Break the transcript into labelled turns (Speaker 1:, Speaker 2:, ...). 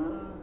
Speaker 1: Mm-hmm.